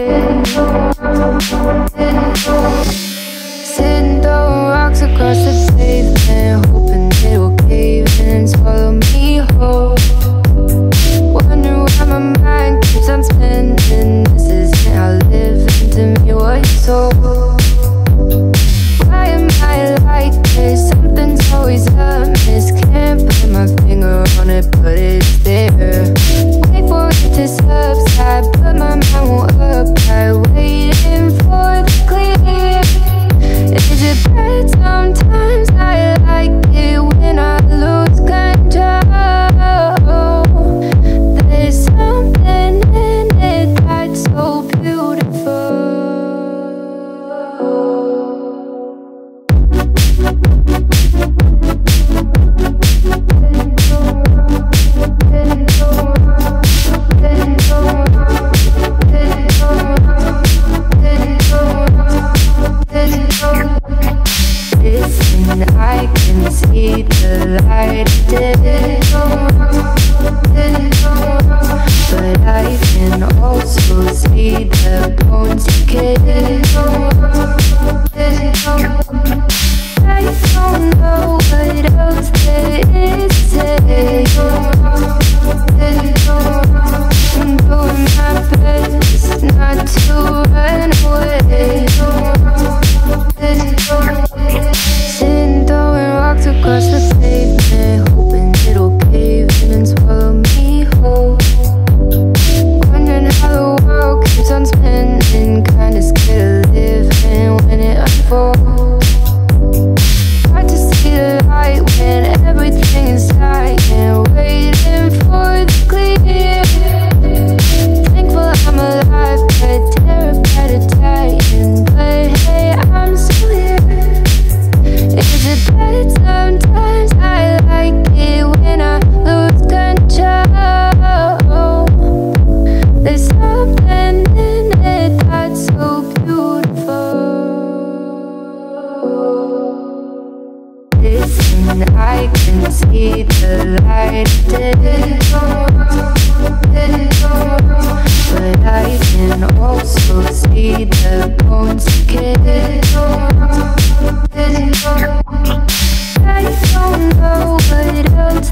Sitting throwing rocks across the pavement, hoping it'll cave in swallow me whole. Wondering why my mind keeps on spinning. This isn't how living to me was told. Why am I like this? Something's always amiss. Can't put my finger on it, but it's there. It to but my mind won't apply. Waiting for see the light dim. But I can also see the bones. It. Hard to see the light see the light But I can also see the bones decay I don't know what else